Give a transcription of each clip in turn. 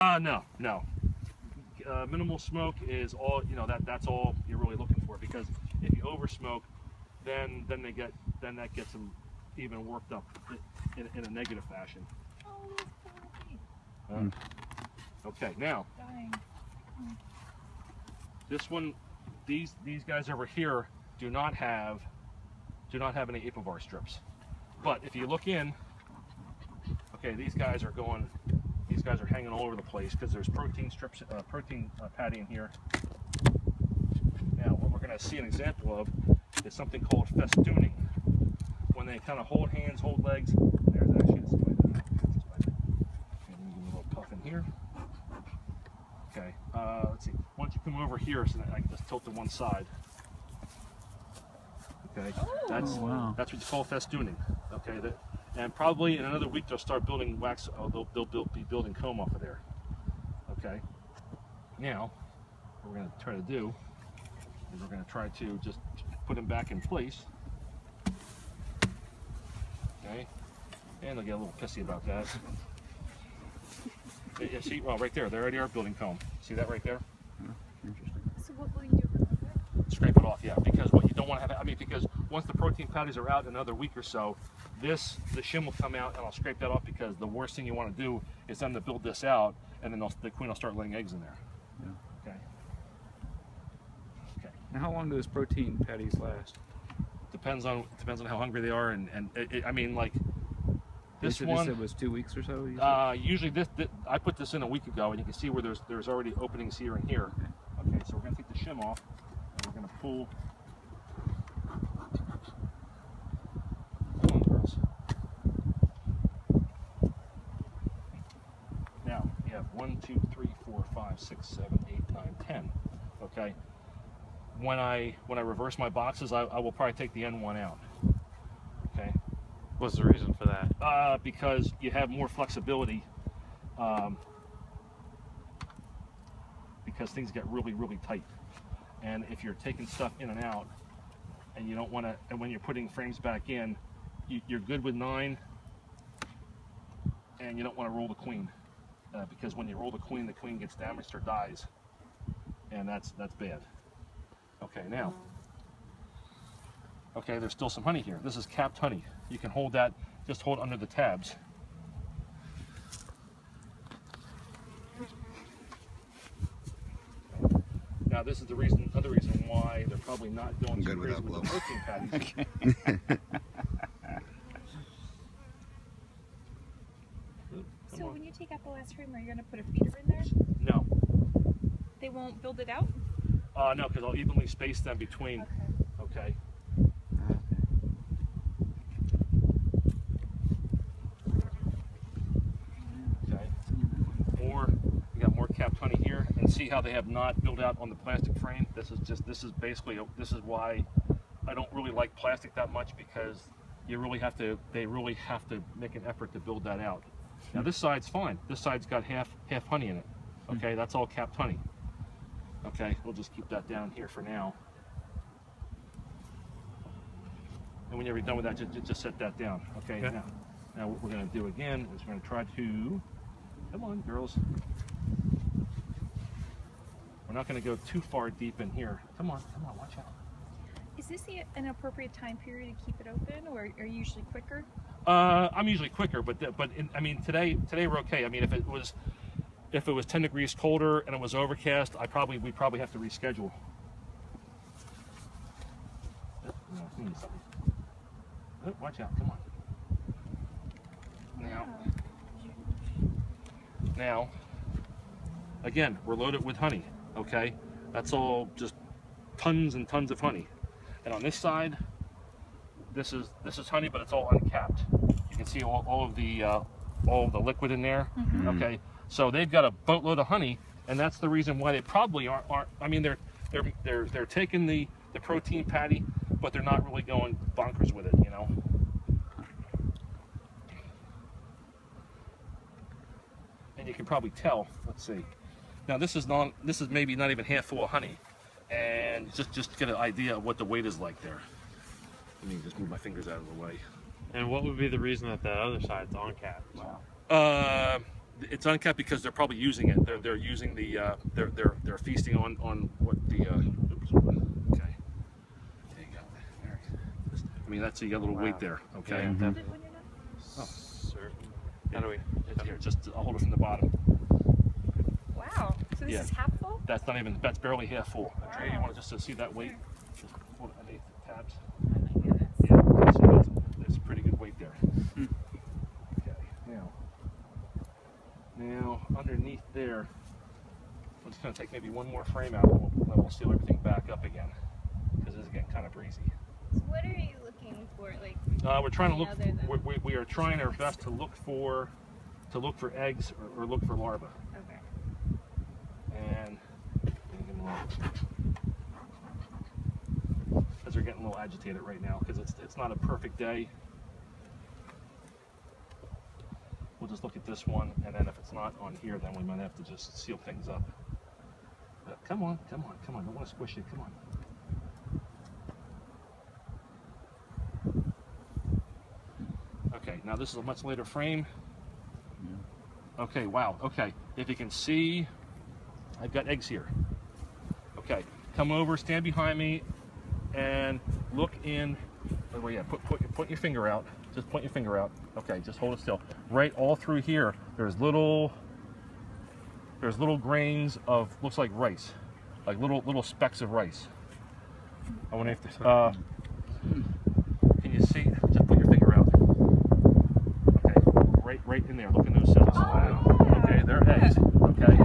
Uh, no, no. Uh, minimal smoke is all you know. That that's all you're really looking for because if you over smoke, then then they get then that gets them even worked up in, in a negative fashion. Oh. Uh, Okay, now this one, these these guys over here do not have do not have any apivar strips. But if you look in, okay, these guys are going, these guys are hanging all over the place because there's protein strips, uh, protein uh, patty in here. Now, what we're going to see an example of is something called festooning. When they kind of hold hands, hold legs. There's actually way. This way. Okay, let me give you a little puff in here. Okay, uh, let's see. Once you come over here, so that I can just tilt to one side. Okay, that's Oh, wow. that's what you call festooning. Okay, that, and probably in another week they'll start building wax. Oh, they'll, they'll build, be building comb off of there. Okay. Now, what we're going to try to do is we're going to try to just put them back in place. Okay, and they'll get a little pissy about that. Yeah, yeah, see, well, right there, they already are building comb. See that right there? Hmm, interesting. So what will you do about that? scrape it off, yeah, because what you don't want to have, I mean, because once the protein patties are out another week or so, this, the shim will come out and I'll scrape that off because the worst thing you want to do is them to build this out and then the queen will start laying eggs in there. Yeah. Okay. Okay. Now, how long do those protein patties last? Depends on, depends on how hungry they are and, and it, it- I mean, like, this said one, was two weeks or so. uh, usually this, thi- I put this in a week ago and you can see where there's, there's already openings here and here. Okay, so we're gonna take the shim off and we're gonna pull. Come on, girls. Now, you have one, two, three, four, five, six, seven, eight, nine, ten. Okay. When I when I reverse my boxes, I, I will probably take the N1 out. Okay. What's the reason for that? Uh, because you have more flexibility. Um, because things get really, really tight. And if you're taking stuff in and out, and you don't want to, and when you're putting frames back in, you, you're good with nine, and you don't want to roll the queen, uh, because when you roll the queen, the queen gets damaged or dies, and that's that's bad. Okay, now. Okay, there's still some honey here. This is capped honey. You can hold that, just hold under the tabs. Now this is the reason, another reason why they're probably not doing I'm good crazy without with the protein patties. Oop, come So on. when you take out the last frame, are you going to put a feeder in there? No, They won't build it out? uh, no, because I'll evenly space them between. Okay. Okay. Okay. Or you got more capped honey here, and see how they have not built out on the plastic frame. This is just this is basically this is why I don't really like plastic that much because you really have to they really have to make an effort to build that out. Now this side's fine. This side's got half half honey in it. Hmm. Okay, that's all capped honey. Okay, we'll just keep that down here for now. And when you're done with that, just, just set that down. Okay. Okay. Now, now what we're going to do again is we're going to try to. Come on, girls. We're not going to go too far deep in here. Come on, come on, watch out. Is this the, an appropriate time period to keep it open, or are you usually quicker? Uh, I'm usually quicker, but but in, I mean today today we're okay. I mean if it was if it was 10 degrees colder and it was overcast, I probably we probably have to reschedule. Oh, watch out! Come on. Now, now, again, we're loaded with honey. Okay, that's all just tons and tons of honey. And on this side, this is this is honey, but it's all uncapped. You can see all, all of the uh, all of the liquid in there. Okay, so they've got a boatload of honey, and that's the reason why they probably aren't. aren't I mean, they're they're they're they're taking the the protein patty, but they're not really going bonkers with it. You know. And you can probably tell. Let's see. Now this is not. This is maybe not even half full of honey, and just just get an idea of what the weight is like there. Let me just move my fingers out of the way. And what would be the reason that the other side's on cap? Uh, it's unkept because they're probably using it. They're they're using the uh, they're they're they're feasting on on what the uh, oops, okay. There you go. There. I mean that's a little weight there. Okay. Yeah, that- Hold it when you're done. certain. How do we? It's here. Just I'll hold it from the bottom. Wow. So this Yeah. is half full? That's not even. That's barely half full. Okay. You want to just to see that weight? Just hold it underneath the tabs. Goodness. That's, that's a pretty good weight there. Okay. Now. Now underneath there, I'm just gonna take maybe one more frame out, and we'll, then we'll seal everything back up again, because this is getting kind of breezy. So what are you looking for? Like, Uh, we're trying to look. We, we, are trying our best to look for, to look for eggs or, or look for larvae, okay. and as they're getting a little agitated right now because it's it's not a perfect day. We'll just look at this one, and then if it's not on here, then we might have to just seal things up. But come on, come on, come on! Don't want to squish it. Come on. Okay, now this is a much later frame. Okay, wow. Okay, if you can see, I've got eggs here. Okay, come over, stand behind me, and look in. Oh, well, yeah, put, put, put your finger out. Just point your finger out. Okay, just hold it still. Right all through here, there's little, there's little grains of looks like rice, like little little specks of rice. I wonder if this, uh, can you see? Just put your finger out. Okay, right right in there. Look in those cells. Wow. Okay, they're eggs. Okay.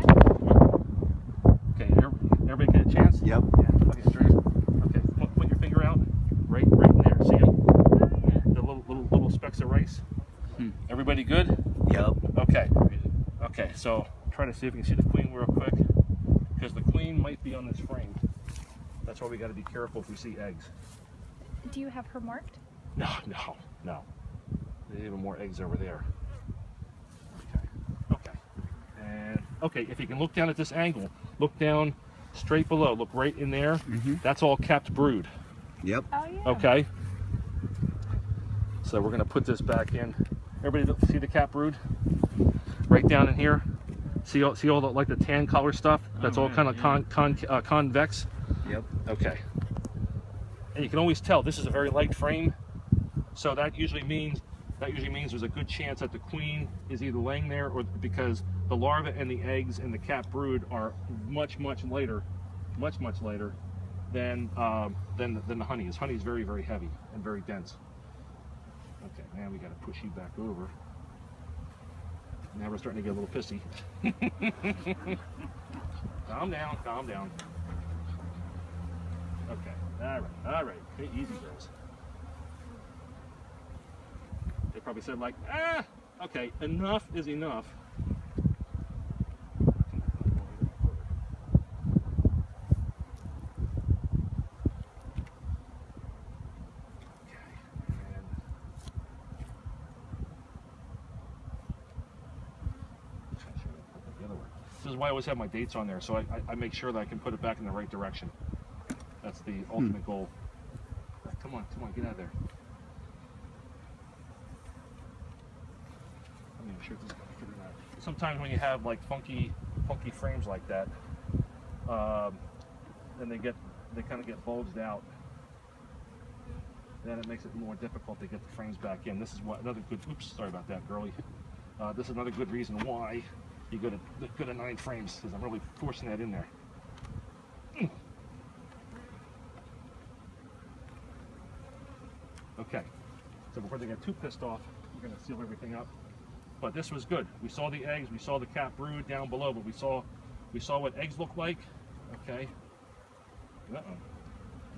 Okay, every- everybody get a chance? Yep. Okay, straight. Okay, put, put your finger out. Right, right in there. See them? Oh, yeah. The little, little, little specks of rice. Hmm. Everybody good? Yep. Okay. Okay, so try to see if you can see the queen real quick, because the queen might be on this frame. That's why we got to be careful if we see eggs. Do you have her marked? No, no, no. There's even more eggs over there. Okay. Okay. And okay, if you can look down at this angle, look down straight below. Look right in there. Mhm. That's all capped brood. Yep. Oh yeah. Okay. So we're gonna put this back in. Everybody see the cap brood? Right down in here. See all, see all the like the tan color stuff? That's Oh, all kind of yeah. con, con, uh, convex. Yep. Okay. And you can always tell this is a very light frame, so that usually means that usually means there's a good chance that the queen is either laying there or because the larva and the eggs and the cap brood are much much later, much much later than um, than than the honey is. Honey is very very heavy and very dense. Now we got to push you back over. Now we're starting to get a little pissy. calm down, calm down. Okay. All right. All right. Hey, easy, girls. They probably said like, ah, okay, enough is enough. Okay, and- The other way. This is why I always have my dates on there, so I, I, I make sure that I can put it back in the right direction. That's the ultimate goal. Come on, come on, get out of there. I mean, I'm sure this is gonna out. Sometimes when you have like funky, funky frames like that, um, then they get, they kind of get bulged out. Then it makes it more difficult to get the frames back in. This is what another good. Oops, sorry about that, girlie. Uh, this is another good reason why you go to go to nine frames because I'm really forcing that in there. Hmm. Okay, so before they get too pissed off, we're gonna seal everything up. But this was good. We saw the eggs, we saw the cap brood down below, but we saw we saw what eggs look like. Okay. Uh-oh.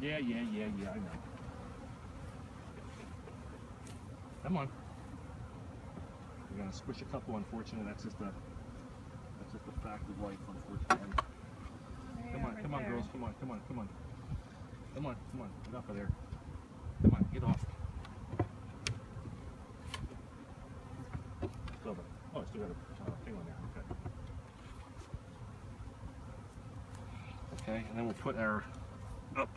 Yeah, yeah, yeah, yeah, I know. Come on. We're gonna squish a couple, unfortunately. That's just a a fact of life, unfortunately. Come on, come on, girls. Come on, come on, come on. Come on, come on. Get off of there. Come on, get off. Still got- Oh, I still got a uh, thing on there. Okay. Okay, and then we'll put our up